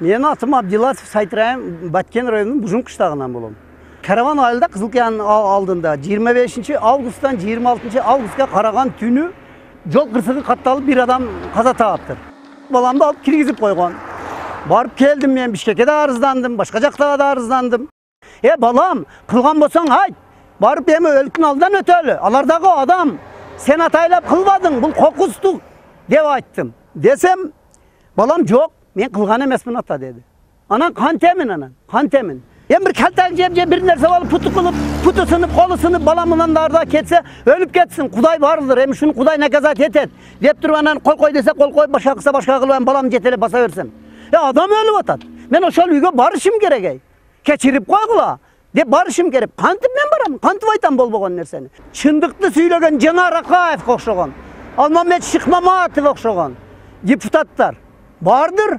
Менің атым Абдилатов Сайтрайым Баткен районының Бужун қыштағынан болом. Караван айылда Қызылқияның алдында 25 августтан 26 августқа қараған түні жол қырсығы қатталып бір адам қаза тапты. Баламды алып кіргізіп қойған. Барып келдім мен Бішкекке де арыздандым, башқа жақтарға да арыздандым. Е балам, қылған болсаң айт. Барып эми өліктің алдынан өтөлі. Алардағы адам сен атайлап қылбадың, бұл қоқыстық деп айттым. Десем, балам жоқ, мен қылған емеспін ата деді. Анан қантемін анан, қантемін. Эми бір кәлтәң жеп жеп бір нәрсе алып қылып, пұты сынып, қолы сынып, бала мынан арда кетсе, өліп кетсін. Құдай бардыр, эми шуны Құдай наказат етет. Деп тұрып анан қой қой десе қол қой, башқа қылса башқа қылып, балам жетелеп баса берсем. Е адам өліп атат. Мен ошол үйгө барышым керек ей. Кечирип койгула деп барышым керек. Кантип мен барам? Кантип айтам болбогон нерсени? Чындыкты сүйлөгөн Жанар Акаевге окшогон. Алмамет Шыкмаматов окшогон депутаттар бардыр